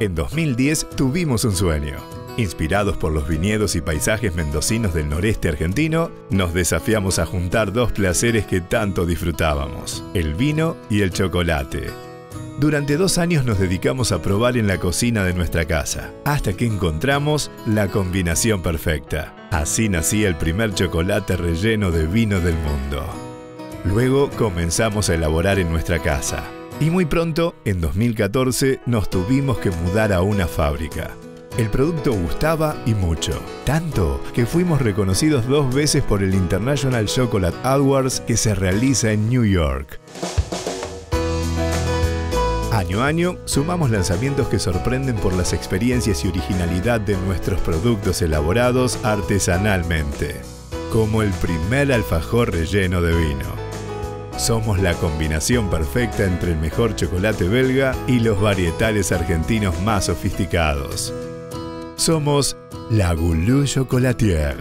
En 2010 tuvimos un sueño. Inspirados por los viñedos y paisajes mendocinos del noreste argentino, nos desafiamos a juntar dos placeres que tanto disfrutábamos, el vino y el chocolate. Durante dos años nos dedicamos a probar en la cocina de nuestra casa, hasta que encontramos la combinación perfecta. Así nacía el primer chocolate relleno de vino del mundo. Luego comenzamos a elaborar en nuestra casa, y muy pronto, en 2014, nos tuvimos que mudar a una fábrica. El producto gustaba y mucho, tanto que fuimos reconocidos dos veces por el International Chocolate Awards que se realiza en New York. Año a año sumamos lanzamientos que sorprenden por las experiencias y originalidad de nuestros productos elaborados artesanalmente, como el primer alfajor relleno de vino. Somos la combinación perfecta entre el mejor chocolate belga y los varietales argentinos más sofisticados. Somos la Goulou Chocolatier.